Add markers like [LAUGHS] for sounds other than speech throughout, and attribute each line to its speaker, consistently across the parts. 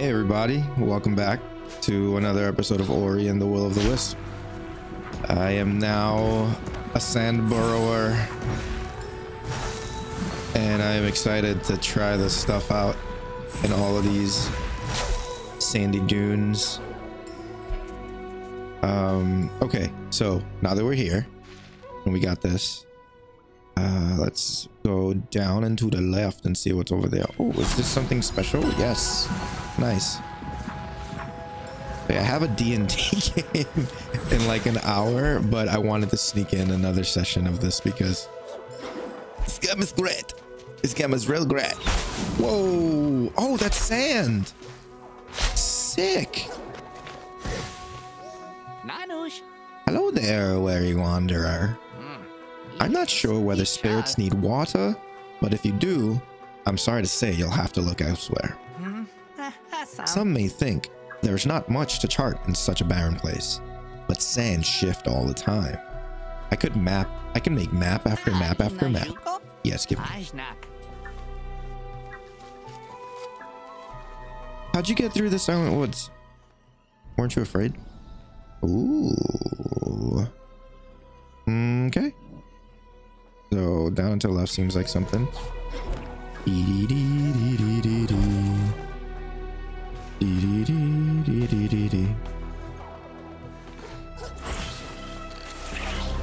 Speaker 1: Hey everybody, welcome back to another episode of Ori and the Will of the Wisp. I am now a sand burrower and I am excited to try this stuff out in all of these sandy dunes. Um, okay, so now that we're here and we got this, uh, let's go down and to the left and see what's over there. Oh, is this something special? Yes. Nice. Okay, I have a D&D [LAUGHS] game in like an hour, but I wanted to sneak in another session of this because this game is great. This game is real great. Whoa. Oh, that's sand. Sick. Hello there, weary wanderer. I'm not sure whether spirits need water, but if you do, I'm sorry to say you'll have to look elsewhere. [LAUGHS] Some may think there's not much to chart in such a barren place, but sands shift all the time. I could map, I can make map after map after map. Yes, give me. How'd you get through the silent woods? Weren't you afraid? Ooh. So down to left seems like something.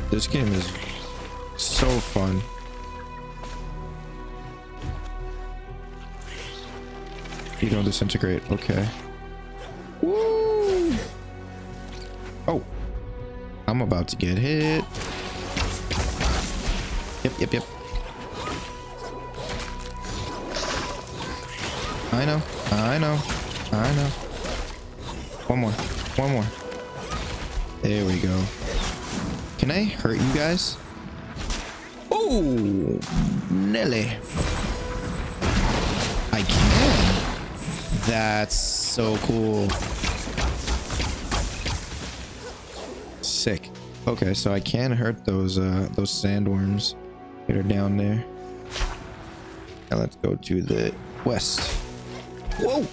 Speaker 1: This game is so fun. You don't disintegrate. Okay. Woo! Oh. I'm about to get hit. Yep, yep, yep. I know. I know. I know. One more. One more. There we go. Can I hurt you guys? Oh, Nelly. I can. That's so cool. Sick. Okay, so I can hurt those uh those sandworms that are down there. Now let's go to the west. Whoa!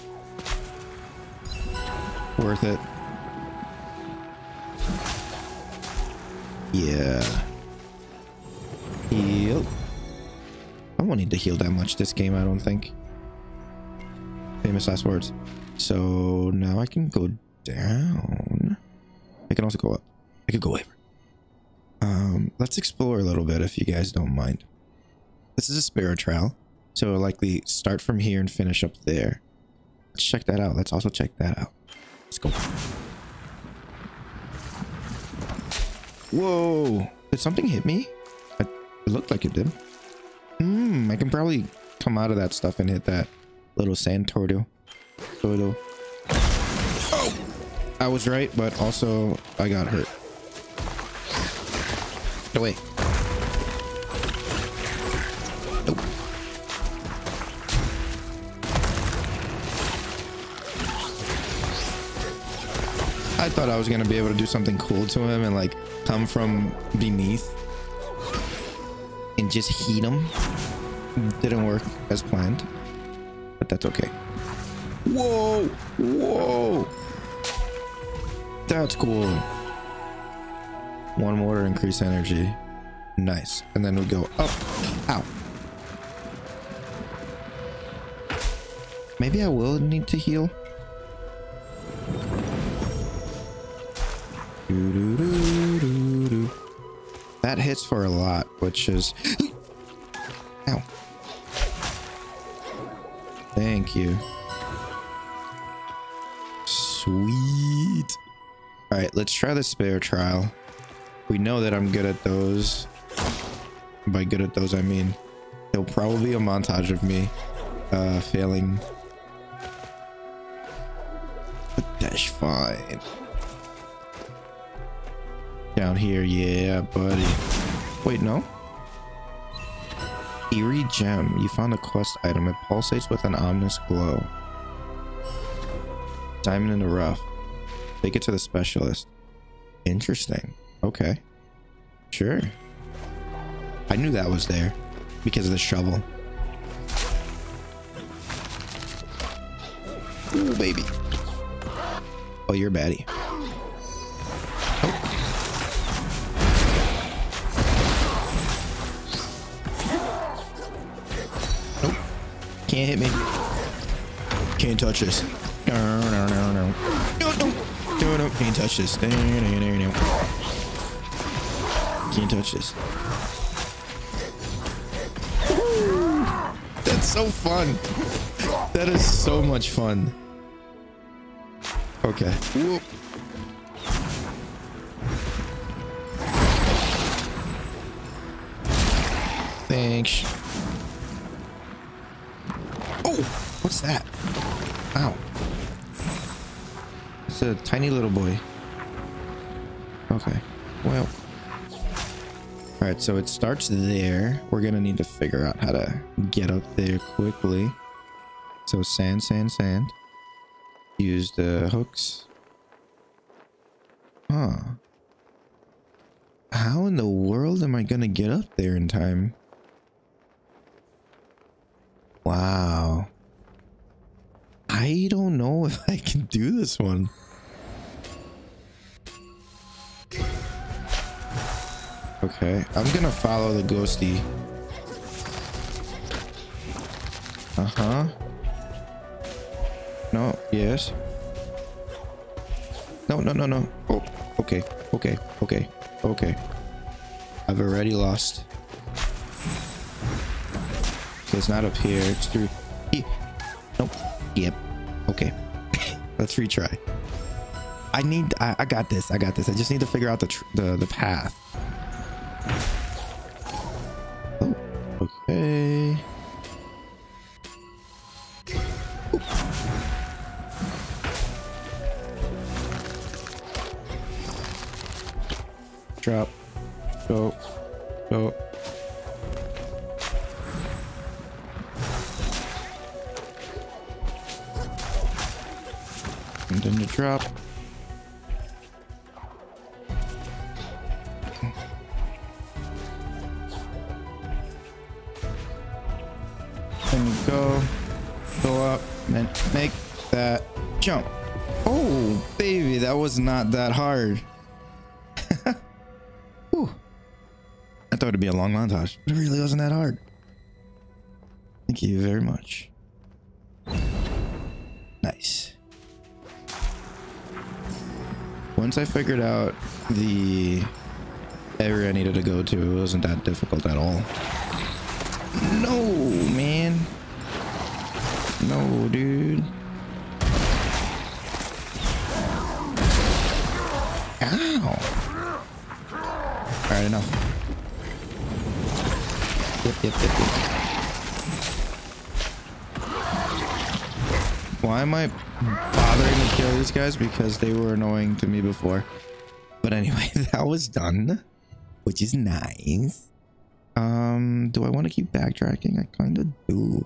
Speaker 1: Worth it. Yeah. Heal. I won't need to heal that much this game, I don't think. Famous last words. So now I can go down. I can also go up. I could go over. Um, let's explore a little bit if you guys don't mind. This is a spirit trial. So likely start from here and finish up there. Let's check that out. Let's also check that out. Let's go. Whoa. Did something hit me? It looked like it did. Hmm, I can probably come out of that stuff and hit that little sand turtle. Turtle. Oh! I was right, but also I got hurt. Get away. Nope. I thought I was gonna be able to do something cool to him and like come from beneath and just heat him. Didn't work as planned, but that's okay. Whoa! Whoa! That's cool. One more to increase energy. Nice. And then we go up. Ow. Maybe I will need to heal. Doo-doo-doo-doo-doo. That hits for a lot, which is... [GASPS] Ow. Thank you. Sweet. All right, let's try the spare trial. We know that I'm good at those. By good at those, I mean there'll probably be a montage of me uh, failing. But that's fine. Down here, yeah, buddy. Wait, no? Eerie gem. You found a quest item. It pulsates with an ominous glow. Diamond in the rough. Take it to the specialist. Interesting. Okay. Sure. I knew that was there because of the shovel. Ooh, baby. Oh, you're baddie. Oh. Nope. Can't hit me. Can't touch this. No, no, no, no. No, no. No, no. Can't touch this. Can't touch this. That's so fun. That is so much fun. Okay. Thanks. Oh, what's that? Ow. It's a tiny little boy. All right, so it starts there. We're gonna need to figure out how to get up there quickly. So sand, sand, sand. Use the hooks. Huh. How in the world am I gonna get up there in time? Wow. I don't know [LAUGHS] if I can do this one. Okay, I'm gonna follow the ghosty. Uh-huh. No, yes. No, no, no, no. Oh, okay, okay, okay, okay. I've already lost. It's not up here, it's through here. Nope. Yep. Okay. [LAUGHS] Let's retry. I need, I, I got this, I got this. I just need to figure out the, the, the path. Okay. Drop. Go. Go. And then the drop. Jump. Oh, baby, that was not that hard. [LAUGHS] Whew. I thought it'd be a long montage, but it really wasn't that hard. Thank you very much. Nice. Once I figured out the area I needed to go to, it wasn't that difficult at all. No, man. No, dude. Yep, yep, yep. Why am I bothering to kill these guys? Because they were annoying to me before. But anyway, [LAUGHS] that was done. Which is nice. Um, do I want to keep backtracking? I kind of do.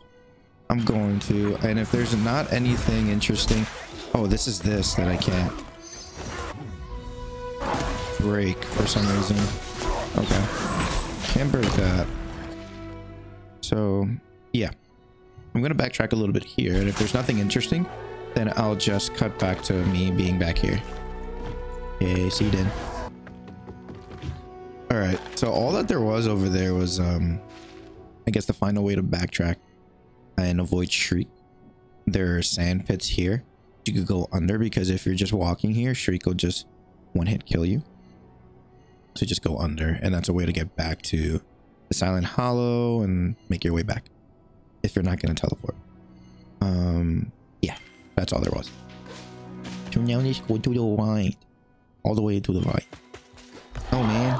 Speaker 1: I'm going to. And if there's not anything interesting... Oh, this is this that I can't break for some reason. Okay. Can't break that. So, yeah. I'm going to backtrack a little bit here. And if there's nothing interesting, then I'll just cut back to me being back here. Okay, see you then. All right. So all that there was over there was, um, I guess the final way to backtrack and avoid Shriek. There are sand pits here. You could go under because if you're just walking here, Shriek will just one hit kill you. So just go under and that's a way to get back to the Silent Hollow and make your way back if you're not going to teleport. Um, yeah, that's all there was. So now let's go to the right. All the way to the right. Oh man.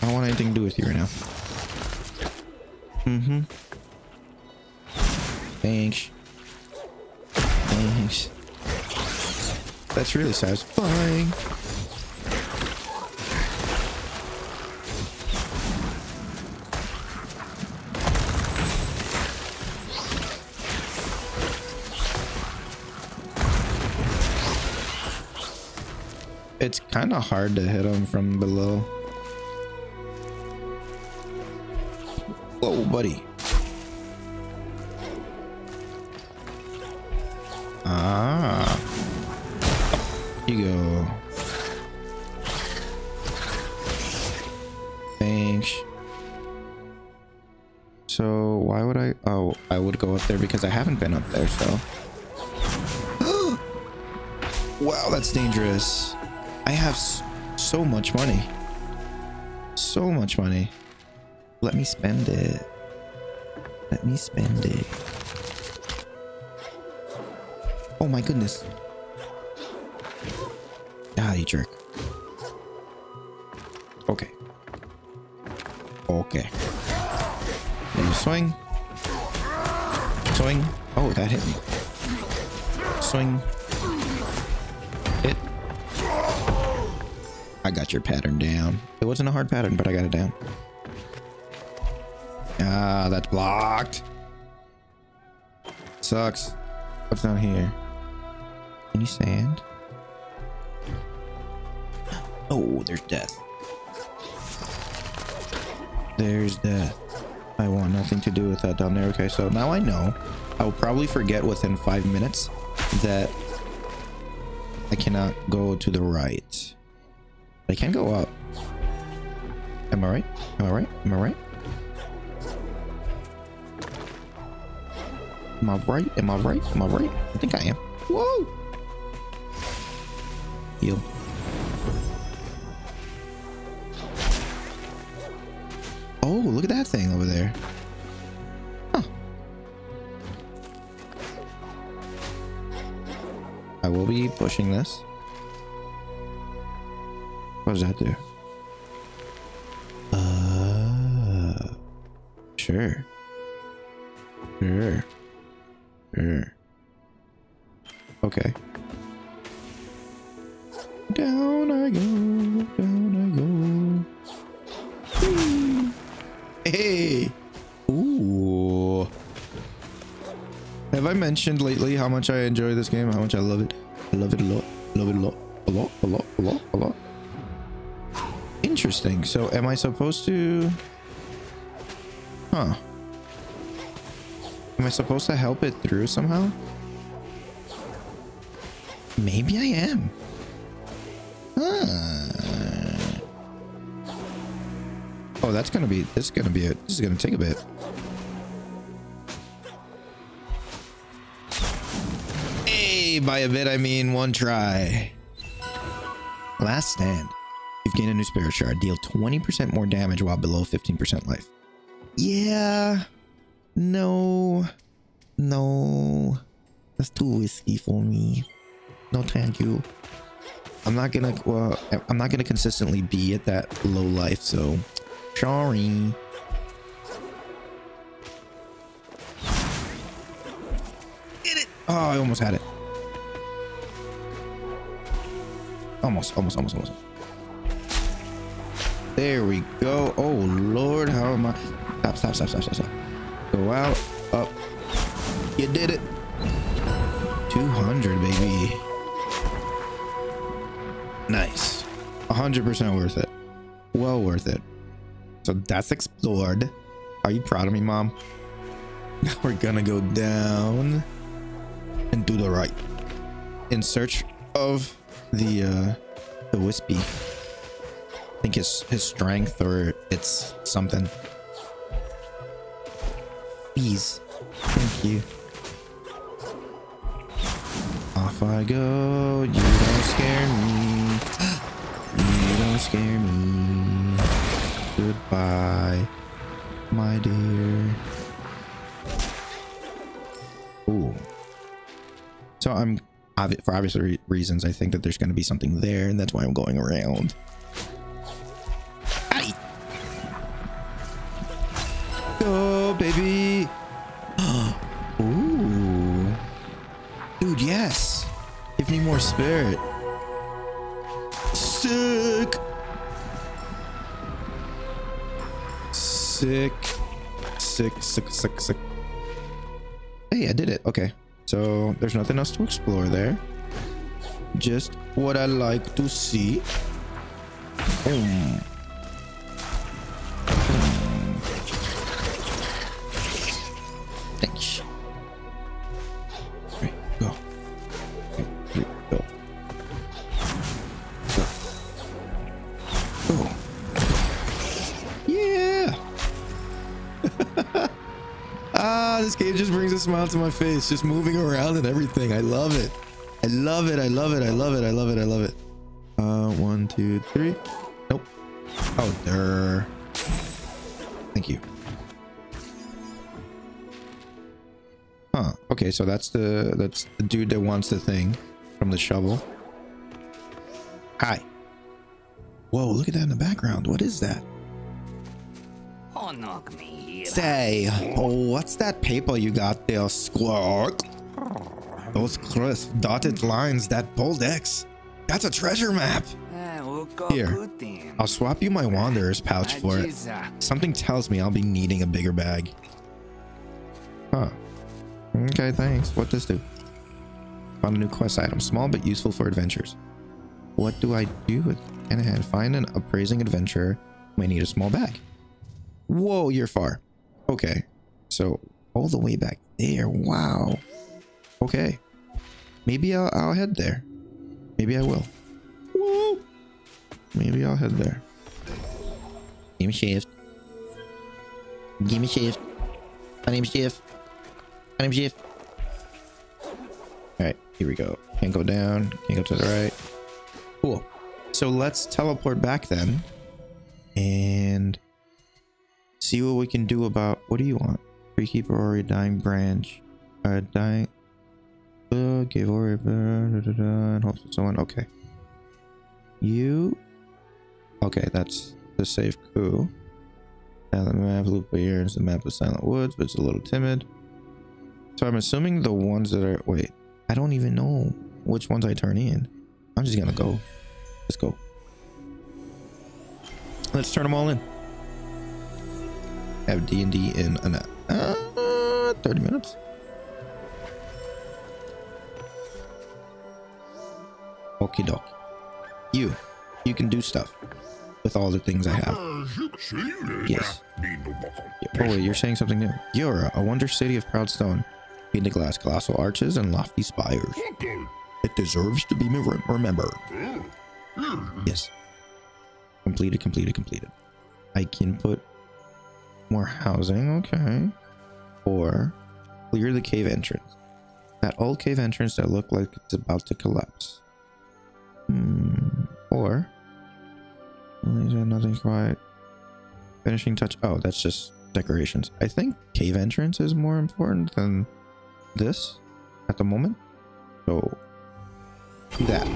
Speaker 1: I don't want anything to do with you right now. Mm-hmm. Thanks. Thanks. That's really satisfying. It's kind of hard to hit him from below. Whoa, buddy. Ah. You go. Thanks. So why would I? Oh, I would go up there because I haven't been up there, so. [GASPS] wow, that's dangerous. I have so much money. So much money. Let me spend it. Let me spend it. Oh my goodness. Ah, you jerk. Okay. Okay. Then swing. Swing. Oh, that hit me. Swing. I got your pattern down. It wasn't a hard pattern, but I got it down. Ah, that's blocked. Sucks. What's down here? Any sand? Oh, there's death. There's death. I want nothing to do with that down there. Okay, so now I know. I will probably forget within five minutes that I cannot go to the right. I can go up. Am I right? Am I right? Am I right? Am I right? Am I right? Am I right? I think I am. Whoa! Heal. Oh, look at that thing over there. Huh. I will be pushing this. What does that do? Uh, sure. Sure. Sure. Okay. Down I go, down I go. Hey. Ooh. Have I mentioned lately how much I enjoy this game? How much I love it? I love it a lot. Love it a lot. A lot. A lot. A lot. Interesting. So am I supposed to... Huh. Am I supposed to help it through somehow? Maybe I am. Huh. Oh, that's gonna be. This is gonna be it. This is gonna take a bit. Hey, by a bit I mean one try. Last stand. You've gained a new spirit shard. Deal 20% more damage while below 15% life. Yeah. No. No. That's too risky for me. No thank you. I'm not gonna well I'm not gonna consistently be at that low life, so sorry. Get it! Oh, I almost had it. Almost, almost, almost, almost. There we go. Oh Lord, how am I? Stop, stop, stop, stop, stop, stop. Go out, up. You did it. 200, baby. Nice. 100% worth it. Well worth it. So that's explored. Are you proud of me, mom? [LAUGHS] Now we're gonna go down and do the right in search of the uh the wispy. Think his his strength or it's something. Please. Thank you. Off I go. You don't scare me. [GASPS] You don't scare me. Goodbye, my dear. Ooh. So I'm for obvious reasons. I think that there's going to be something there, and that's why I'm going around. Baby. [GASPS] Ooh. Dude, yes. Give me more spirit. Sick. Sick. Sick, sick, sick, sick. Hey, I did it. Okay. So there's nothing else to explore there. Just what I like to see. Boom. Brings a smile to my face. Just moving around and everything. I love it. I love it. I love it. I love it. I love it. I love it. Uh, one, two, three. Nope. Oh, there. Thank you. Huh. Okay, so that's the that's the dude that wants the thing from the shovel. Hi. Whoa, look at that in the background. What is that? Say, oh, what's that paper you got there, Squirk? Those crisp dotted lines, that bold X. That's a treasure map.
Speaker 2: Ah,
Speaker 1: Here. I'll swap you my wanderer's pouch for it. Something tells me I'll be needing a bigger bag. Huh. Okay, thanks. What does this do? Found a new quest item. Small but useful for adventures. What do I do with can ahead? Find an appraising adventurer. Might need a small bag. Whoa, you're far. Okay. So all the way back there. Wow. Okay. Maybe I'll, I'll head there. Maybe I will. Whoa. Maybe I'll head there. Give me shift. Give me shift. My name's Jeff. My name's Jeff. Alright, here we go. Can't go down. Can't go to the right. Cool. So let's teleport back then. And see what we can do about what do you want? Treekeeper or a dying branch? A dying uh, gave Ori da, and for someone. Okay. You Okay, that's the safe coup. Silent map, loop by ears, the map of Silent Woods, but it's a little timid. So I'm assuming the ones that are wait, I don't even know which ones I turn in. I'm just gonna go. Let's go. Let's turn them all in. Have D and D in an uh, 30 minutes. Okie dokie. You, you can do stuff with all the things I have. Yes. Yeah, Oh, wait, you're saying something new. Yura, a wonder city of proud stone, painted glass, colossal arches, and lofty spires. It deserves to be remembered. Yes. Completed, completed, completed. I can put more housing, okay. Or clear the cave entrance. That old cave entrance that looked like it's about to collapse. Hmm. Or these are nothing quite. Finishing touch. Oh, that's just decorations. I think cave entrance is more important than this at the moment. So that.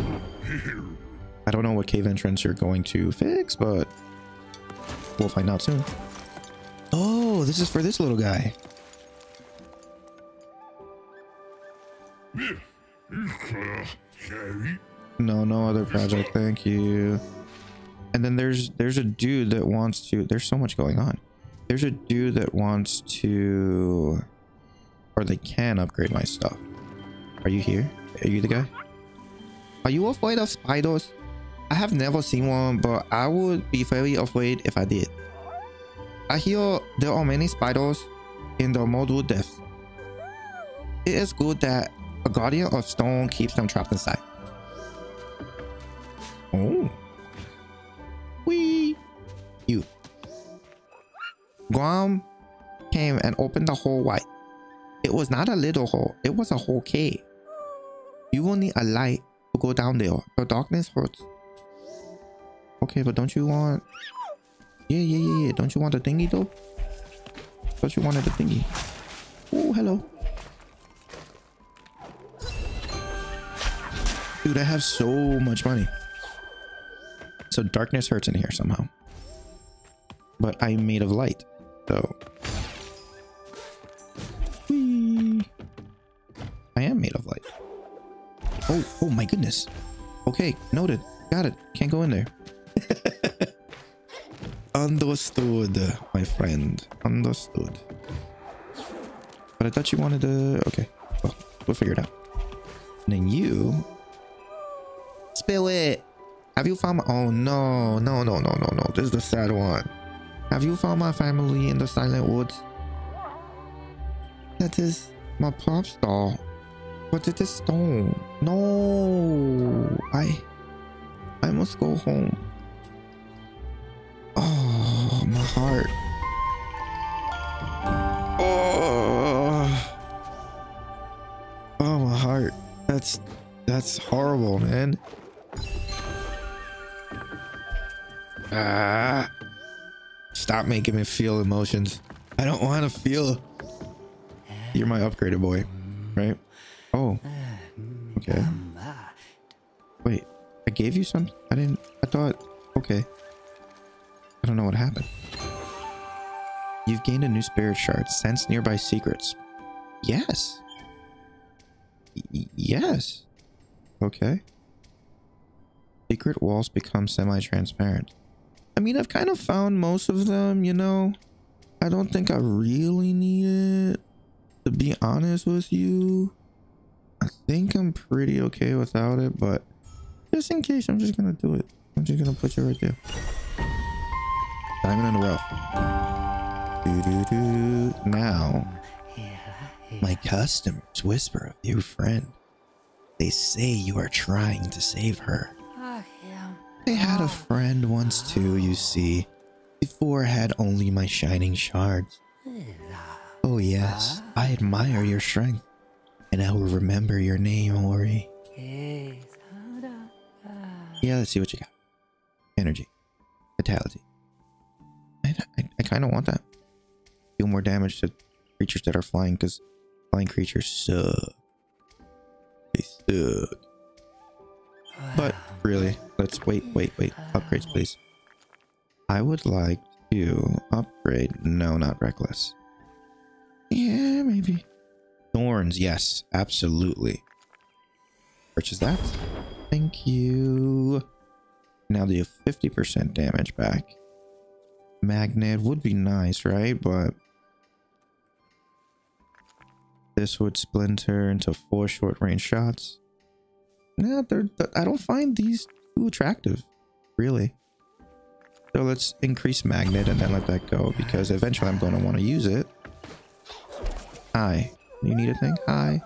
Speaker 1: I don't know what cave entrance you're going to fix, but we'll find out soon. Oh, this is for this little guy. No, no other project. Thank you. And then there's there's a dude that wants to. There's so much going on. There's a dude that wants to, or they can upgrade my stuff. Are you here? Are you the guy? Are you afraid of spiders? I have never seen one, but I would be very afraid if I did. I hear there are many spiders in the Mouldwood depths. It is good that a guardian of stone keeps them trapped inside. Oh. Wee. You. Grom came and opened the hole wide. It was not a little hole, it was a whole cave. You will need a light to go down there. The darkness hurts. Okay, but don't you want... Yeah, yeah, yeah, yeah. Don't you want the thingy though? Thought you wanted the thingy. Oh, hello. Dude, I have so much money. So darkness hurts in here somehow. But I'm made of light. So. Whee. I am made of light. Oh, oh my goodness. Okay, noted. Got it. Can't go in there. [LAUGHS] Understood, my friend. Understood. But I thought you wanted to... Okay. Well, we'll figure it out. And then you... Spill it! Have you found my... Oh, no. No, no, no, no, no. This is the sad one. Have you found my family in the Silent Woods? That is my pop star. But it is stone. No. I... I must go home. Heart. Oh. Oh, my heart. That's that's horrible, man. Ah. Stop making me feel emotions. I don't want to feel. You're my upgraded boy, right? Oh. Okay. Wait. I gave you some? I didn't. I thought. Okay. I don't know what happened. You've gained a new spirit shard. Sense nearby secrets. Yes. Y- yes. Okay. Secret walls become semi-transparent. I mean, I've kind of found most of them, you know. I don't think I really need it. To be honest with you. I think I'm pretty okay without it, but just in case, I'm just gonna do it. I'm just gonna put you right there. Diamond in the rough. Do do do. Now, my customers whisper of you, friend. They say you are trying to save her. Oh, I had a oh. friend once too, you see. Before had only my shining shards. Oh yes, I admire your strength. And I will remember your name, Ori. Yeah, let's see what you got. Energy. Vitality. I, I, I kind of want that. More damage to creatures that are flying because flying creatures suck. They suck. But really, let's wait, wait, wait. Upgrades, please. I would like to upgrade. No, not reckless. Yeah, maybe. Thorns, yes, absolutely. Purchase that. Thank you. Now do 50% damage back. Magnet would be nice, right? But this would splinter into four short range shots. Nah, they're, I don't find these too attractive, really. So let's increase magnet and then let that go because eventually I'm going to want to use it. Hi. You need a thing? Hi.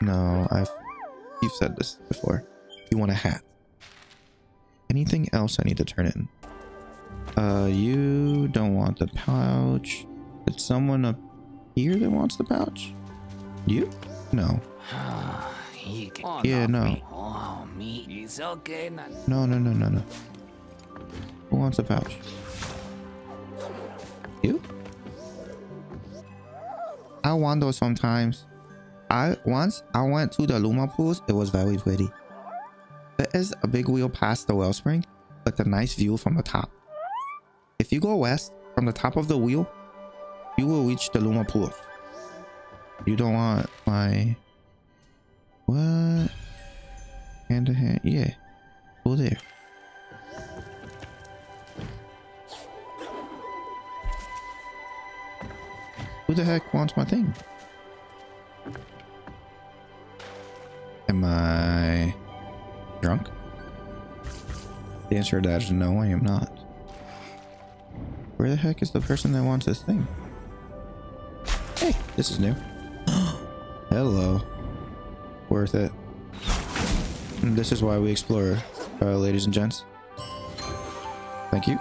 Speaker 1: No, I've you've said this before. You want a hat. Anything else I need to turn in? Uh, you don't want the pouch. Is someone up here that wants the pouch? You? No. Yeah, no. No, no, no, no, no. Who wants the pouch? You? I wonder sometimes. I once I went to the Luma pools. It was very pretty. There is a big wheel past the wellspring, with a nice view from the top. If you go west from the top of the wheel, you will reach the Luma pool. You don't want my what? Hand to hand, yeah. Go there. Who the heck wants my thing? Am I drunk? The answer to that is no, I am not. Where the heck is the person that wants this thing? This is new. Hello. Worth it. And this is why we explore, uh, ladies and gents. Thank you.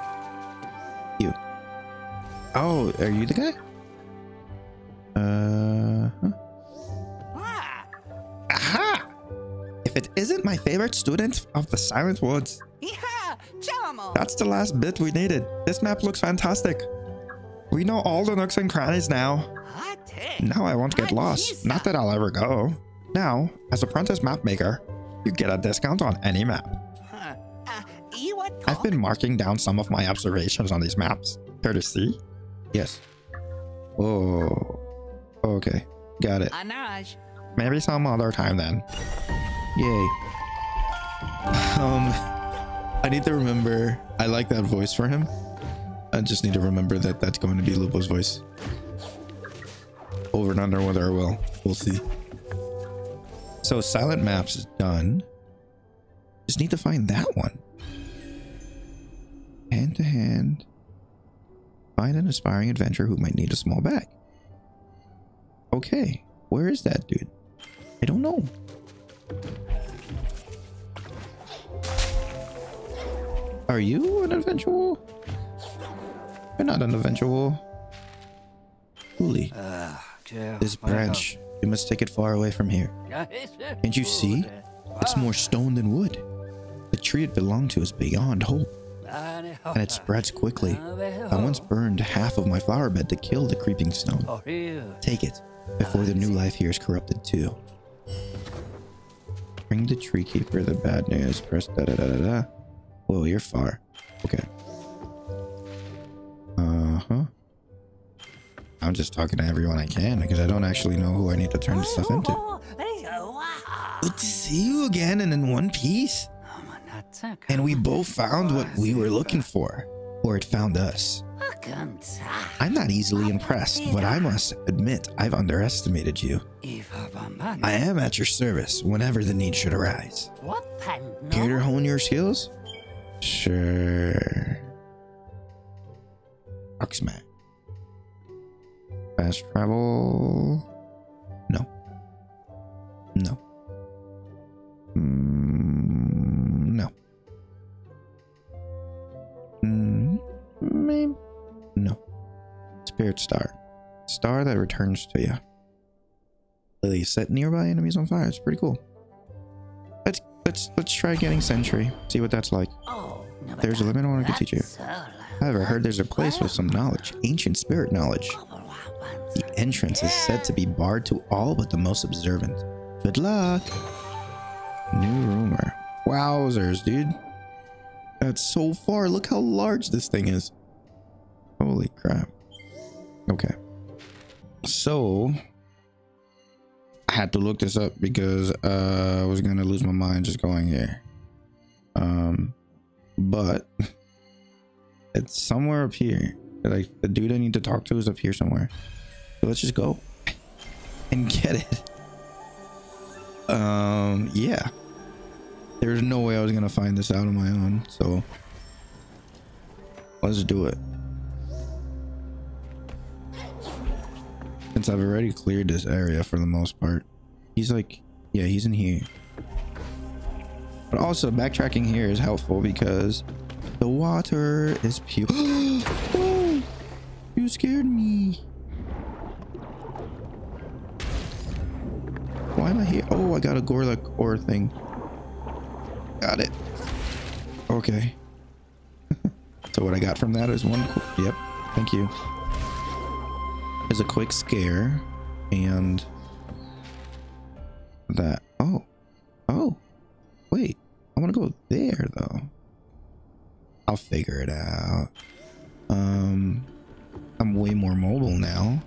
Speaker 1: You. Oh, are you the guy? Uh, huh? Aha! If it isn't my favorite student of the Silent Woods,
Speaker 3: Yeah,
Speaker 1: that's the last bit we needed. This map looks fantastic. We know all the nooks and crannies now. Now I won't get lost. Not that I'll ever go. Now, as apprentice mapmaker, you get a discount on any map.
Speaker 3: Uh?
Speaker 1: I've been marking down some of my observations on these maps. Care to see? Yes. Oh. Okay. Got it. Maybe some other time then. Yay. [SIGHS] Um, I need to remember. I like that voice for him. I just need to remember that that's going to be Lupo's voice. Over and under whether I will. We'll see. So silent maps is done. Just need to find that one. Hand to hand. Find an aspiring adventurer who might need a small bag. Okay. Where is that dude? I don't know. Are you an eventual? You're not an eventual. Holy. Ah. This branch We must take it far away from here. [LAUGHS] Can't you see? It's more stone than wood. The tree it belonged to is beyond hope, and it spreads quickly. I once burned half of my flower bed to kill the creeping stone. Take it, before the new life here is corrupted too. Bring the tree keeper the bad news. Press da da da da da. Whoa, you're far. Okay. I'm just talking to everyone I can because I don't actually know who I need to turn this stuff into. Good to see you again and in one piece. And we both found what we were looking for, or it found us. I'm not easily impressed, but I must admit I've underestimated you. I am at your service whenever the need should arise. Here to hone your skills? Sure. Oxman. Fast travel? No. No. Mm, no. Mm, maybe. No. Spirit Star. Star that returns to you. Lily set nearby enemies on fire. It's pretty cool. Let's let's let's try getting Sentry. See what that's like. There's a limit on what I can teach you. However, I heard there's a place with some knowledge, ancient spirit knowledge. The entrance is said to be barred to all but the most observant. Good luck. New rumor. Wowzers, dude. That's so far. Look how large this thing is. Holy crap. Okay. So, I had to look this up because uh, I was going to lose my mind just going here. Um, but [LAUGHS] it's somewhere up here. Like the dude I need to talk to is up here somewhere. Let's just go and get it. Um, yeah. There's no way I was gonna find this out on my own, so let's do it. Since I've already cleared this area for the most part. He's like, yeah, he's in here. But also backtracking here is helpful because the water is pure. oh, [GASPS] you scared me. Am I here? Oh, I got a Gorlek ore thing. Got it. Okay. [LAUGHS] so what I got from that is one. Yep. Thank you. Is a quick scare and that. Oh. Oh. Wait. I want to go there though. I'll figure it out. Um, I'm way more mobile now.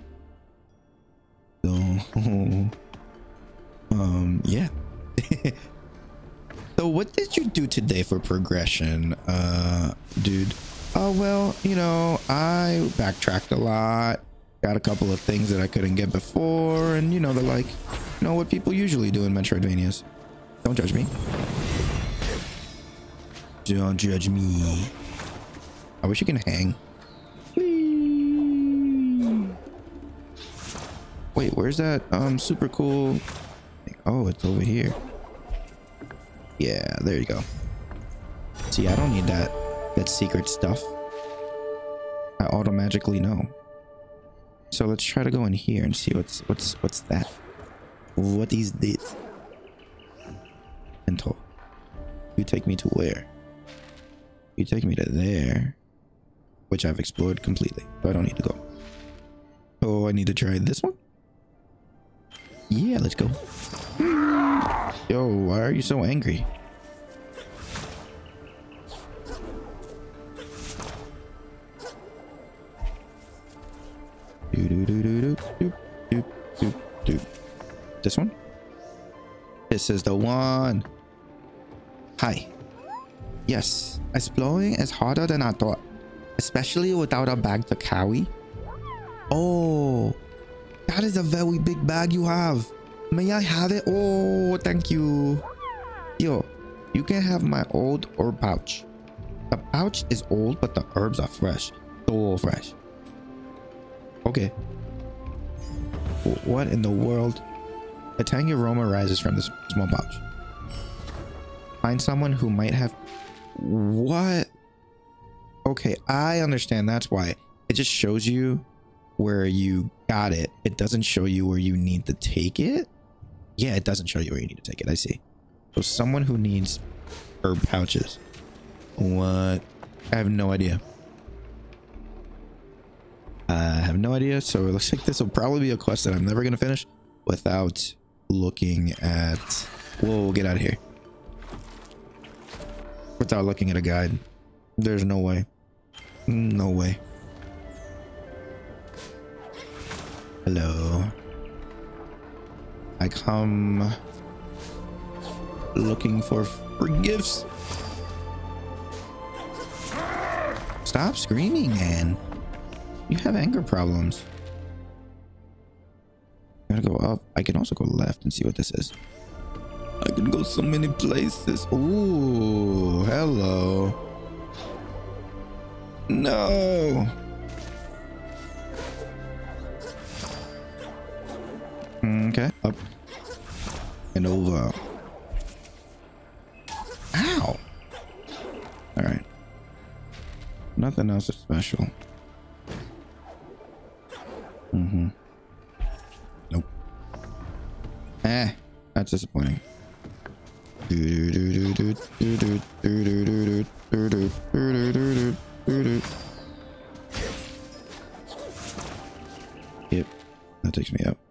Speaker 1: So, [LAUGHS] um, yeah. [LAUGHS] so what did you do today for progression, uh, dude? Oh, well, you know, I backtracked a lot. Got a couple of things that I couldn't get before. And, you know, the like, you know what people usually do in Metroidvanias. Don't judge me. Don't judge me. I wish you can hang. Wait, where's that um super cool Oh, it's over here. Yeah, there you go. See, I don't need that that secret stuff. I automatically know. So let's try to go in here and see what's what's what's that. What is this? Mental. You take me to where? You take me to there, which I've explored completely, so I don't need to go. Oh, I need to try this one? Yeah, let's go. Yo, why are you so angry? Do do do do do do do do. This one? This is the one. Hi. Yes, exploring is harder than I thought, especially without a bag to carry. Oh, that is a very big bag you have. May I have it? Oh, thank you. Yo, you can have my old herb pouch. The pouch is old, but the herbs are fresh. So fresh. Okay. What in the world? A tangy aroma rises from this small pouch. Find someone who might have what? Okay, I understand. That's why it just shows you where you got got it, it doesn't show you where you need to take it. Yeah, it doesn't show you where you need to take it. I see. So someone who needs herb pouches. What? I have no idea. I have no idea. So it looks like this will probably be a quest that I'm never going to finish without looking at... Whoa, get out of here. Without looking at a guide. There's no way. No way. Hello. I come looking for gifts. Stop screaming, man. You have anger problems. I gotta go up. I can also go left and see what this is. I can go so many places. Ooh, hello. No. Okay, up and over. Ow. All right. Nothing else is special. Mm-hmm. Nope. Eh, that's disappointing. Yep, that takes me up.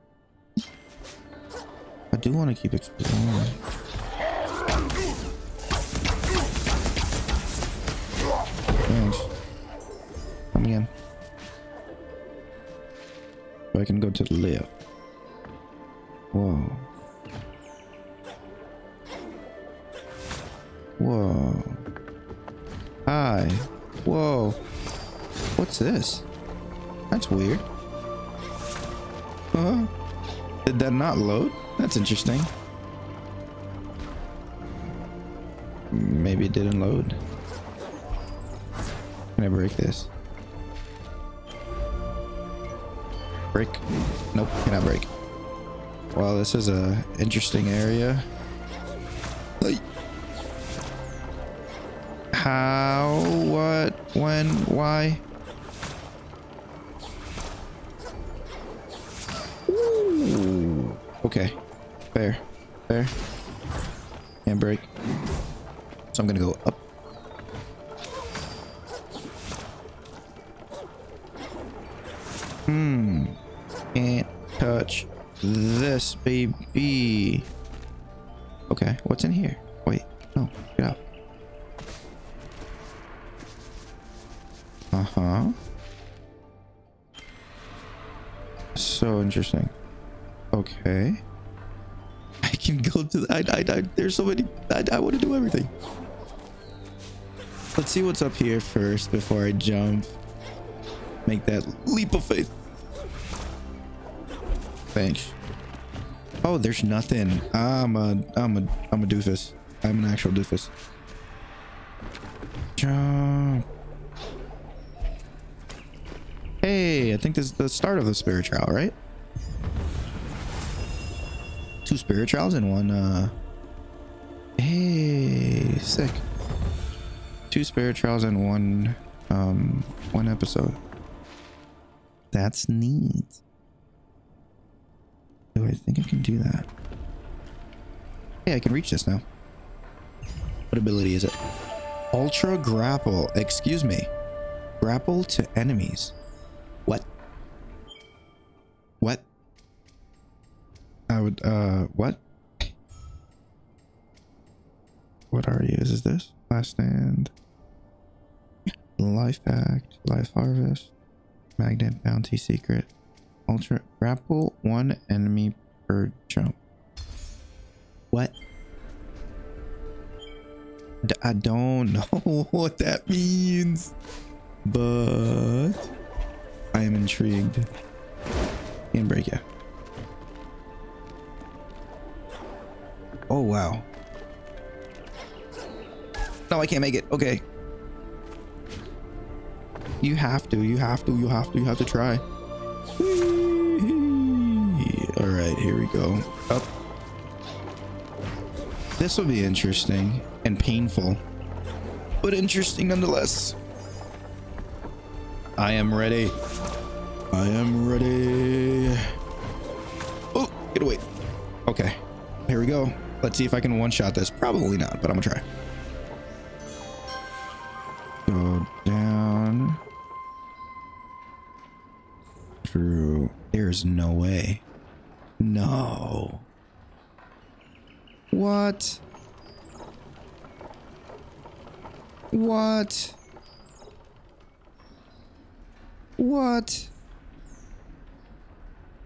Speaker 1: Thanks. Come again. So I can go to the left. Whoa. Whoa. Hi. Whoa. What's this? That's weird. Huh? Did that not load? That's interesting. Maybe it didn't load. Can I break this? Break? Nope, cannot break. Well, this is a interesting area. How? What? When? Why? Ooh. Okay. Fair. Fair. Can't break. So I'm gonna go up. Hmm. Can't touch this, baby. Okay, what's in here? Wait, no, get out. Uh-huh. So interesting. Okay. I can go to the, I, I, I, there's so many, I, I want to do everything. Let's see what's up here first before I jump. Make that leap of faith. Thanks. Oh, there's nothing. I'm a, I'm a, I'm a doofus. I'm an actual doofus. Jump. Hey, I think this is the start of the spirit trial, right? Two spirit trials in one, uh... Hey, sick. Two spirit trials in one, um, one episode. That's neat. Do I think I can do that? Hey, I can reach this now. What ability is it? Ultra grapple. Excuse me. Grapple to enemies. What? I would, uh, what? What are you? Is this? Last stand. Life pact. Life harvest. Magnet bounty secret. Ultra grapple one enemy per jump. What? D I don't [LAUGHS] know what that means, but I am intrigued. Can't break ya. Oh wow. No, I can't make it. Okay. You have to, you have to, you have to, you have to try. [LAUGHS] All right, here we go. Up. This will be interesting and painful, but interesting nonetheless. I am ready. I am ready. Oh, get away. Okay, here we go. Let's see if I can one-shot this. Probably not, but I'm gonna try. Go down. True. There's no way. No. What? What? What?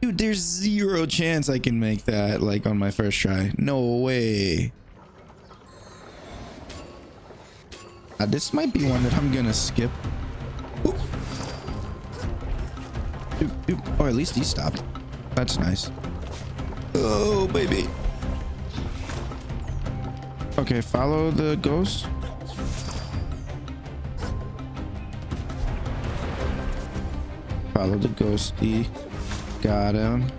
Speaker 1: Dude, there's zero chance I can make that like on my first try. No way. Uh, this might be one that I'm gonna skip. Oop. Oop, oop. Or at least he stopped. That's nice. Oh, baby. Okay, follow the ghost. Follow the ghosty. Got him.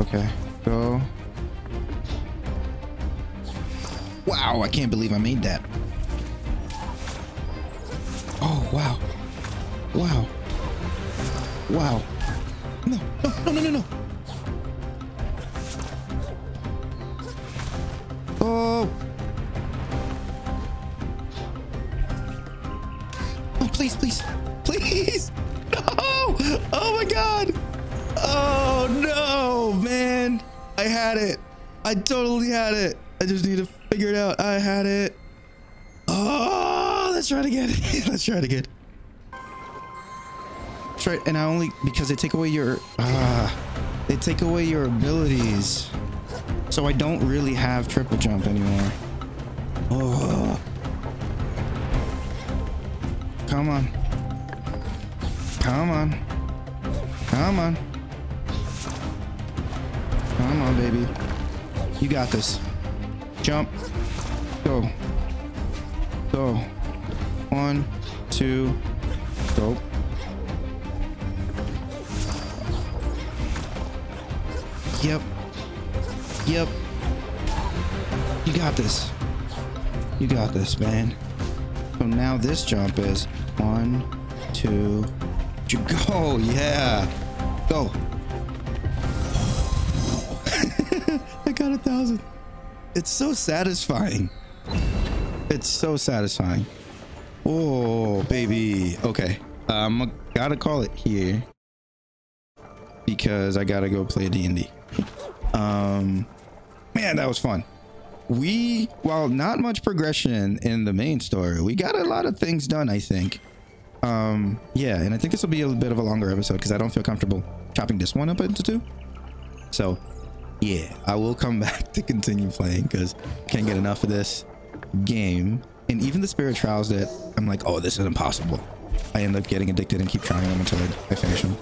Speaker 1: Okay, go. Wow, I can't believe I made that. Oh, wow. Wow. Wow. No, no, no, no, no. Oh. Oh, please, please, please. Oh my God. Oh no, man. I had it. I totally had it. I just need to figure it out. I had it. Oh, let's try it again. [LAUGHS] let's try it again. That's right. And I only, because they take away your, ah, they take away your abilities. So I don't really have triple jump anymore. Oh. Come on. Come on. Come on. Come on, baby. You got this. Jump. Go. Go. One, two, go. Yep. Yep. You got this. You got this, man. So now this jump is one, two, you go. Yeah. Go. [LAUGHS] I got a thousand. It's so satisfying. It's so satisfying. Oh, baby. Okay. I'm um, gotta call it here because I gotta go play D&D. Um, man, that was fun. We, while not much progression in the main story, we got a lot of things done, I think. Um, yeah, and I think this will be a bit of a longer episode because I don't feel comfortable chopping this one up into two. So, yeah, I will come [LAUGHS] back to continue playing because can't get enough of this game. And even the spirit trials that I'm like, oh, this is impossible. I end up getting addicted and keep trying them until I, I finish them.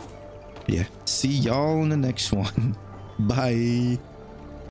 Speaker 1: Yeah. See y'all in the next [LAUGHS] one. Bye.